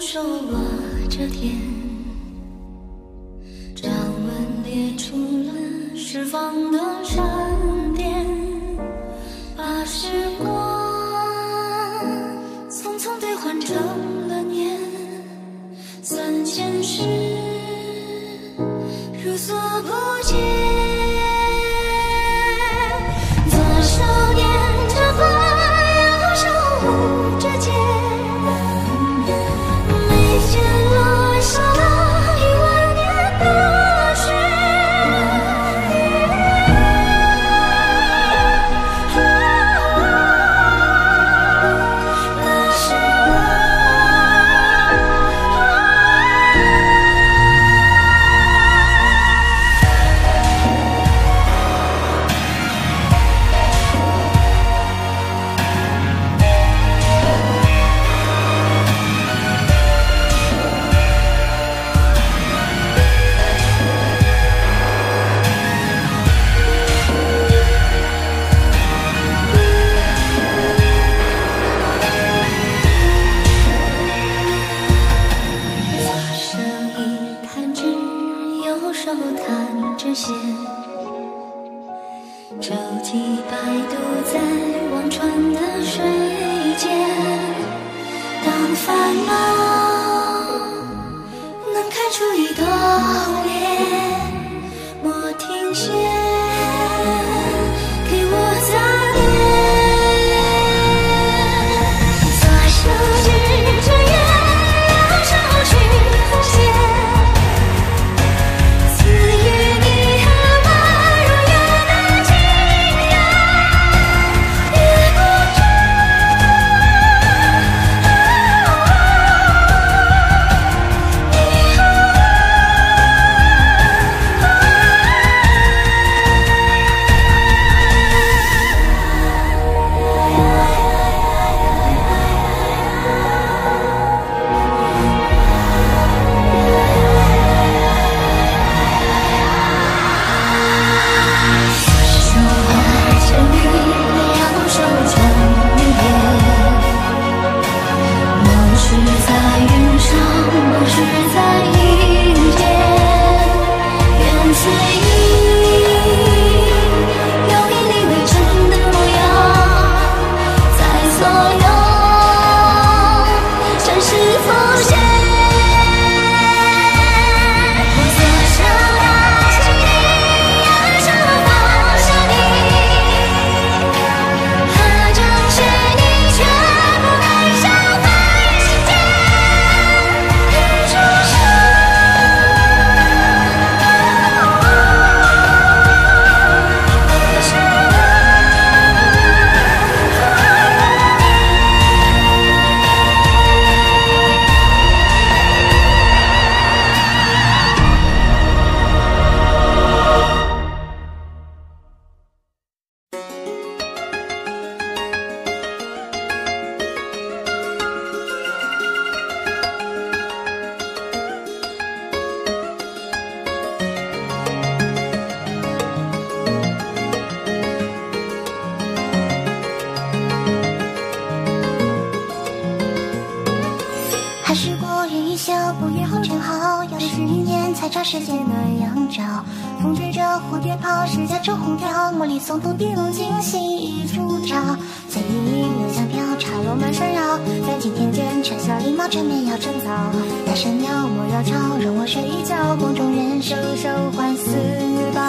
手握着天。还是过日一宵，不遇红尘好。要是一年才差世间暖阳照，风吹着蝴蝶跑，谁家织红条？茉莉松动碧龙惊喜一出招，醉里留香飘，茶楼满山绕。在今天间陈晓礼帽，春眠要趁早。大山鸟莫要吵，容我睡一觉。梦中人手手换四宝，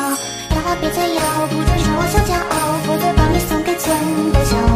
桃花别再要，不准说我小骄傲，否则把你送给村个小。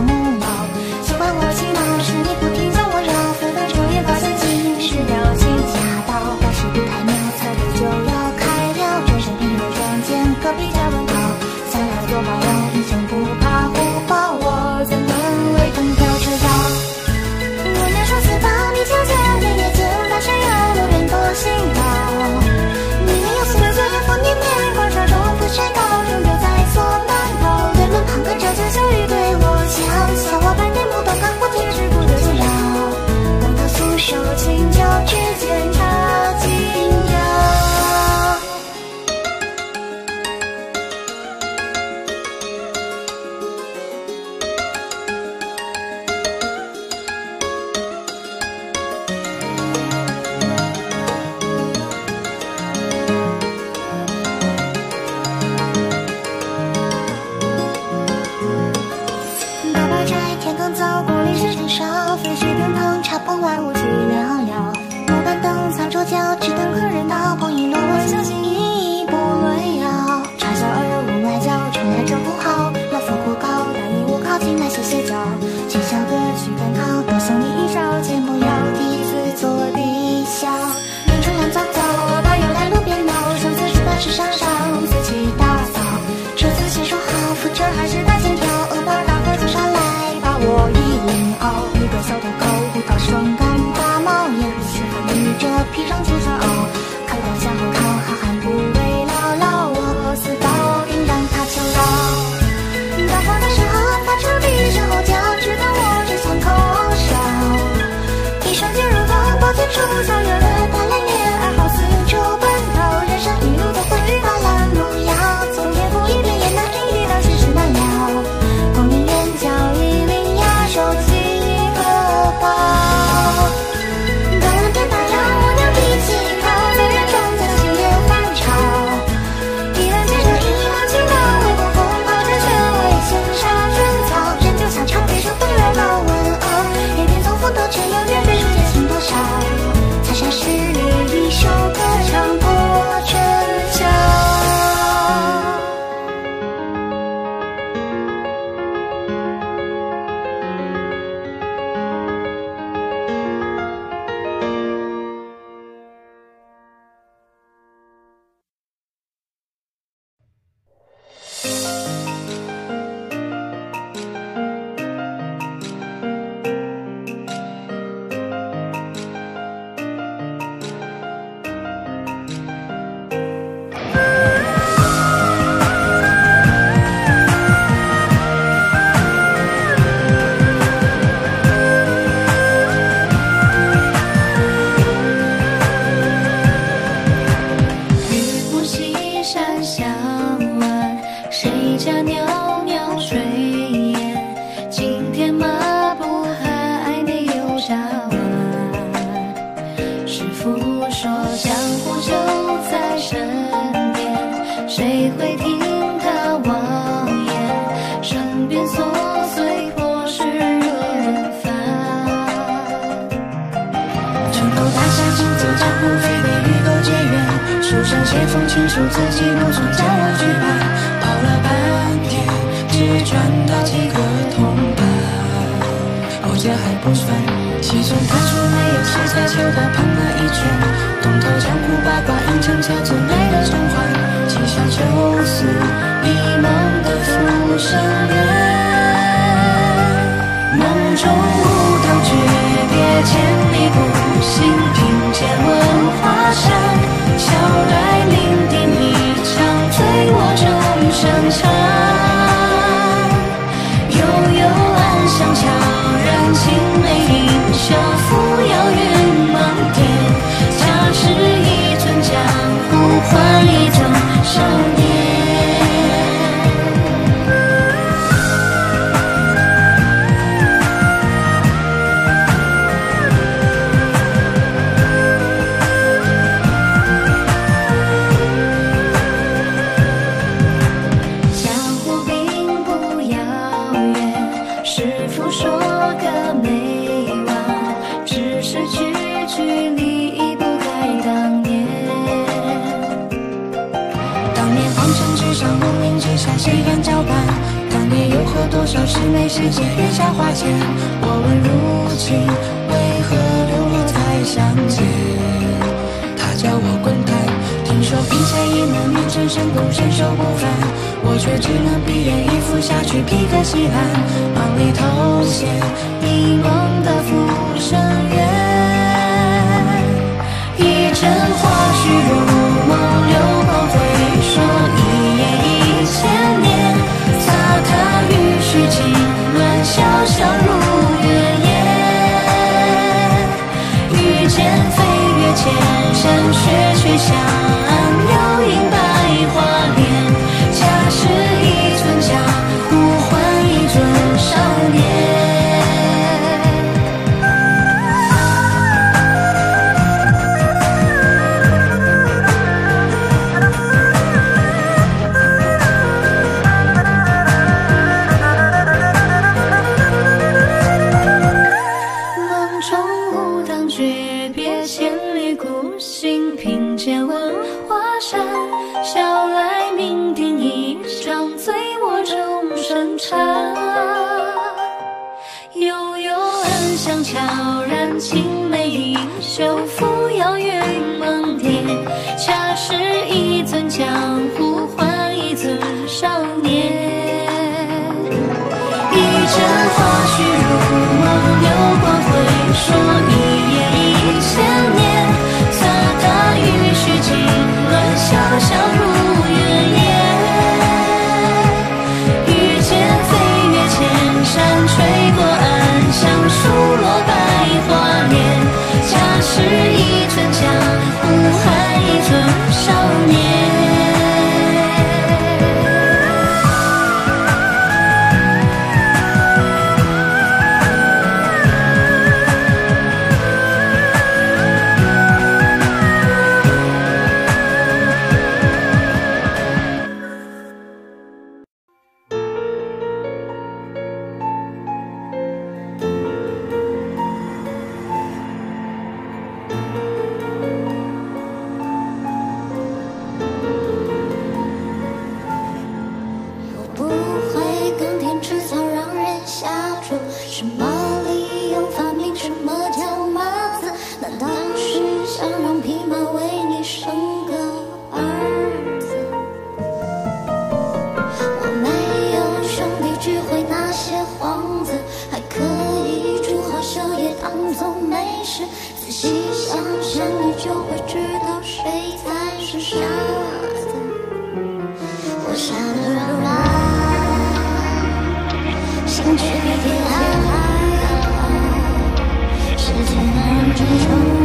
睡着，喧嚣歌曲奔跑，多想。哦，这还不算，西村看书没有吃菜，球他碰了一圈，东头江湖八卦，映成小村来的甄嬛，七小就是一梦的浮生缘，梦中舞堂诀别千里孤行，凭借问华山，小来酩酊一场，醉卧终生长。青梅盈袖，扶摇云梦天。恰是一樽江湖，换一樽少年。少师妹师姐月下花前？我问如今为何流落才相见？他叫我滚蛋，听说贫下一门名震神功，身手不凡，我却只能闭眼一服下去，披个稀烂，忙里偷闲一梦的浮生缘。一阵花絮山，雪却香，然，青梅盈袖，扶摇云梦天。恰是一尊江湖，换一尊少年。一阵花絮如梦，流光回说一夜一千年。洒踏雨絮经纶，潇潇如湖，换一尊少年。却天涯。世界男人只宠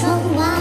窗外。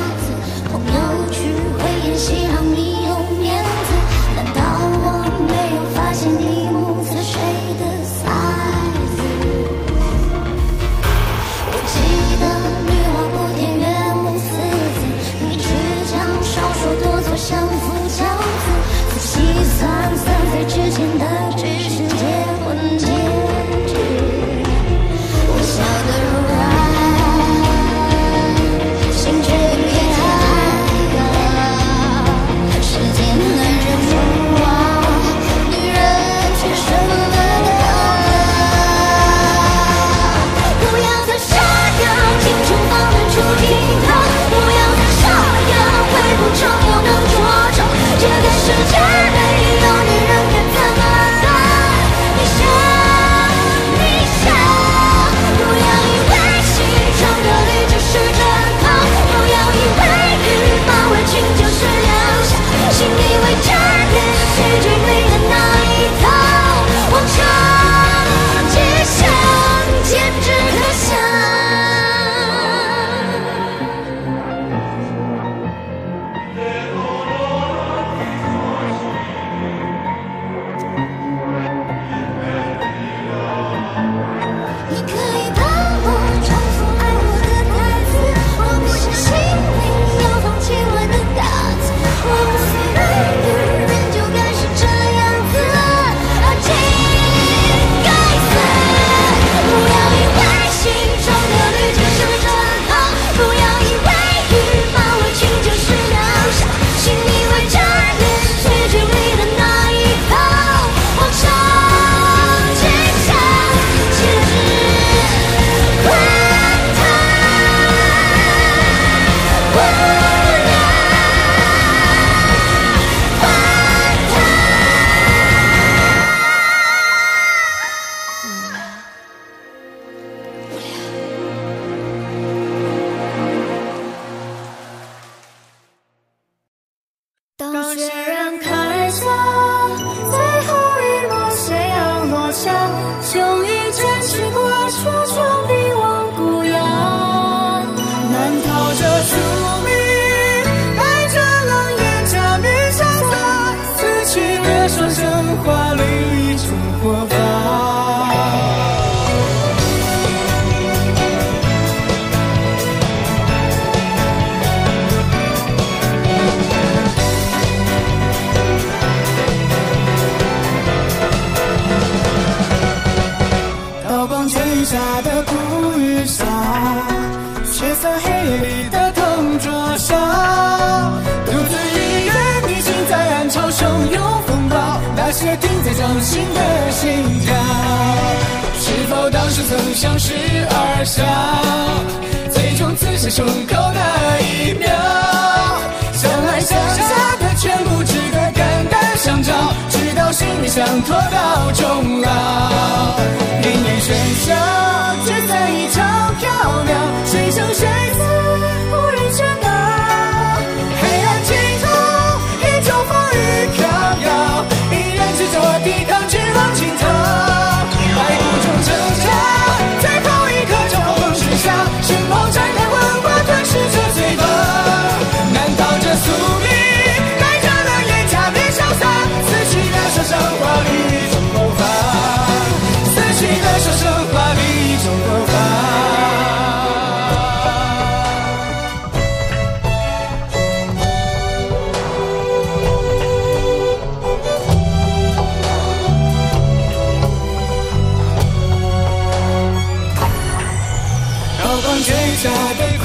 心跳。是否当时曾相视而笑？最终刺下胸口那一秒，相爱相杀的全部值得肝胆相照，直到心里想拖到终老。宁愿喧嚣，只在一场飘渺。下的。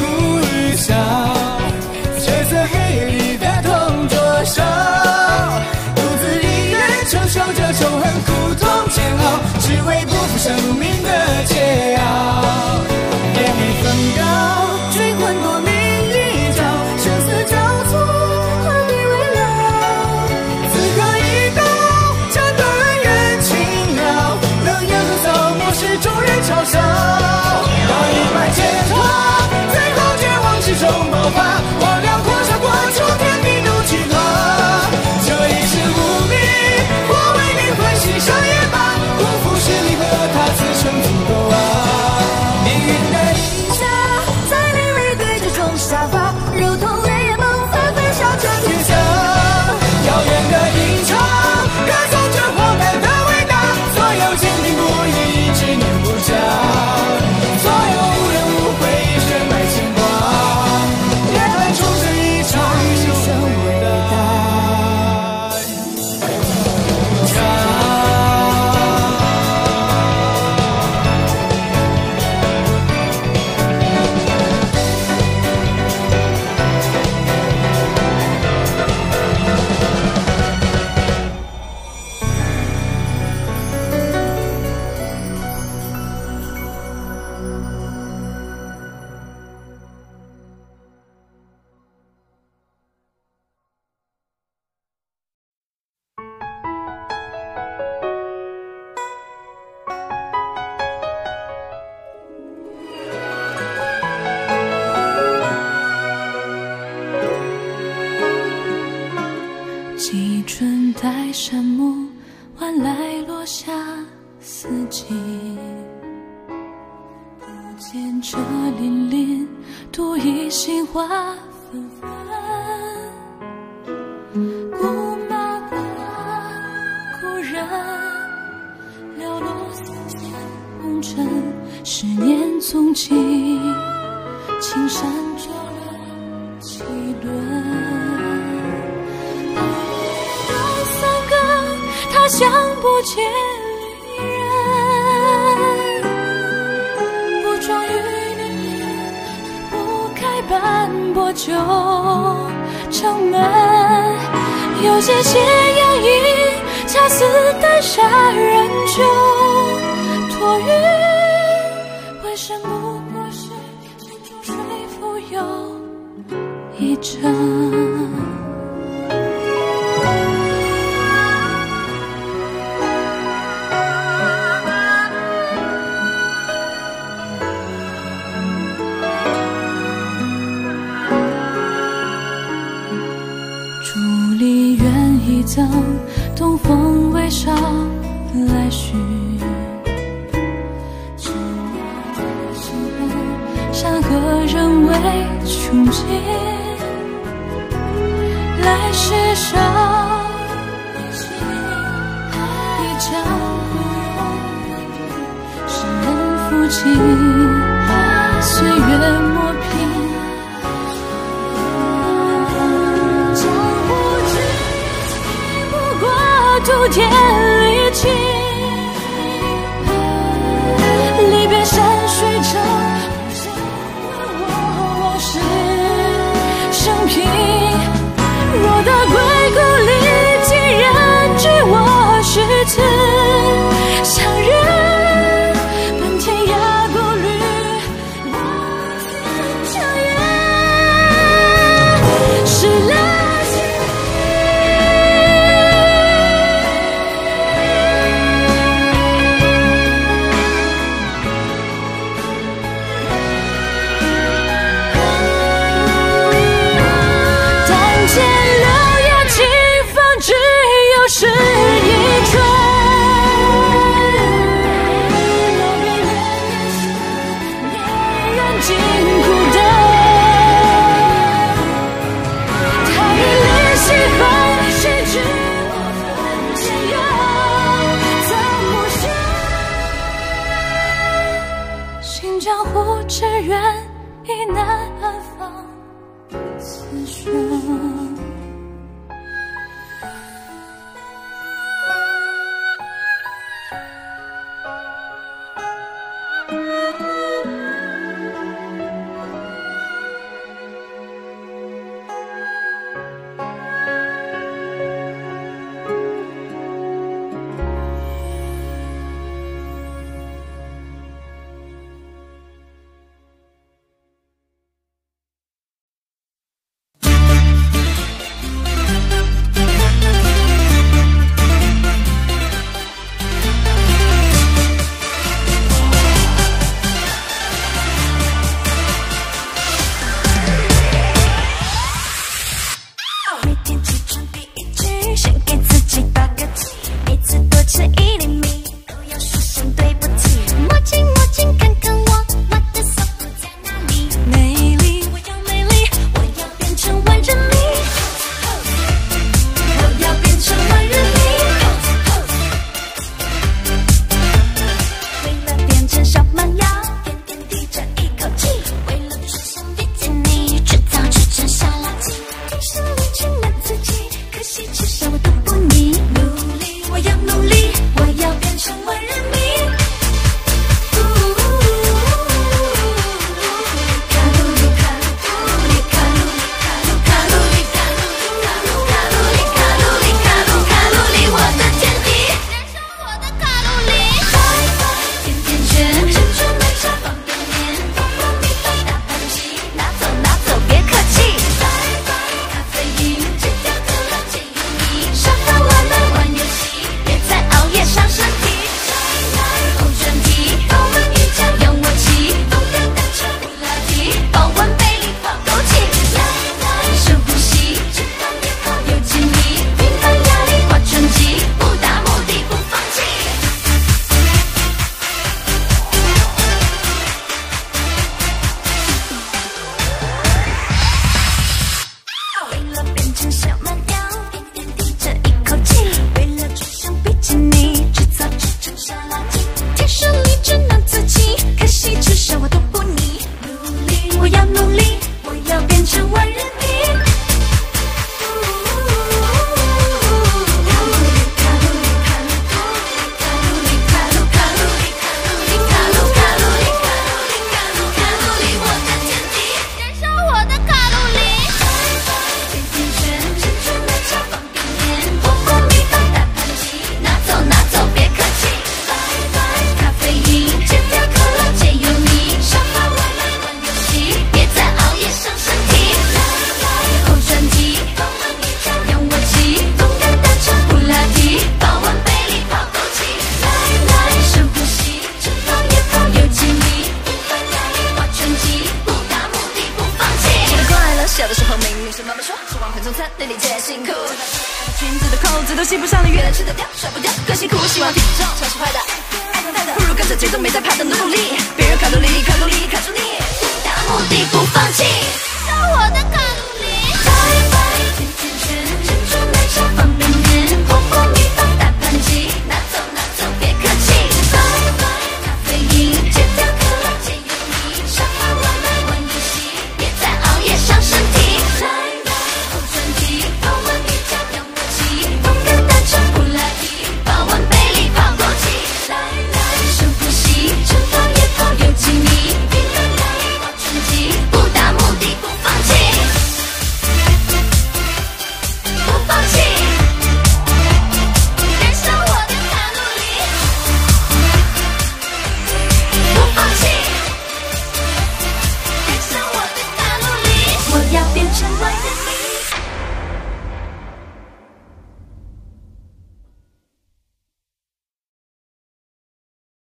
破旧城门，有些斜阳已恰似丹砂人中托云，为什不过是心中水复游一程？是少年将，一朝枯荣。世人负卿，岁月磨平。江湖之义，不过徒天离情。